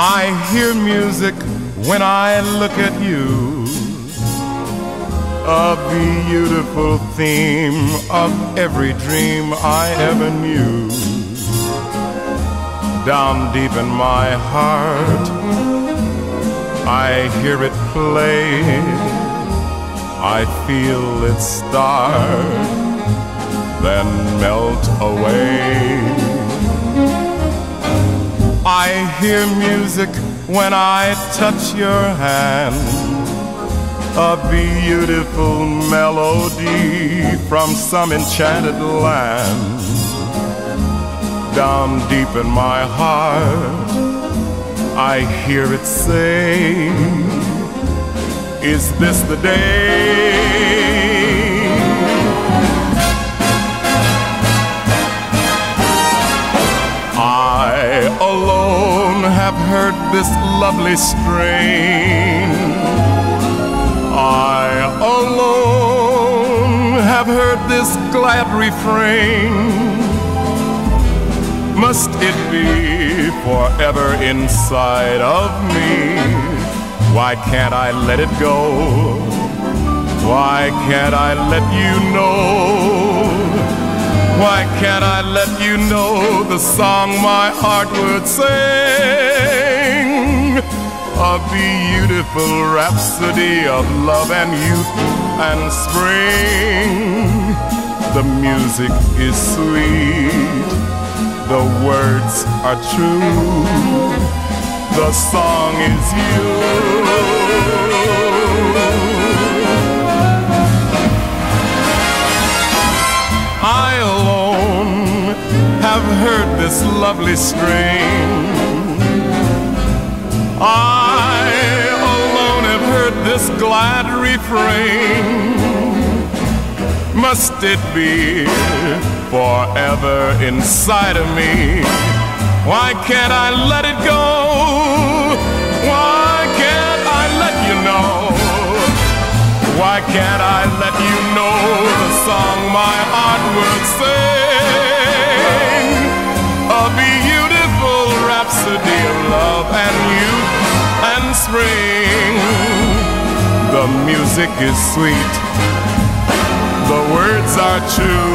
I hear music when I look at you. A beautiful theme of every dream I ever knew. Down deep in my heart, I hear it play. I feel it start, then melt away. I hear music when I touch your hand. A beautiful melody from some enchanted land. Down deep in my heart, I hear it say, Is this the day? Have heard this lovely strain. I alone have heard this glad refrain. Must it be forever inside of me? Why can't I let it go? Why can't I let you know? Why can't I let you know the song my heart would sing? A beautiful rhapsody of love and youth and spring. The music is sweet, the words are true, the song is you. This lovely strain. I alone have heard this glad refrain. Must it be forever inside of me? Why can't I let it go? Why can't I let you know? Why can't I let you know the song my heart would spring. The music is sweet, the words are true.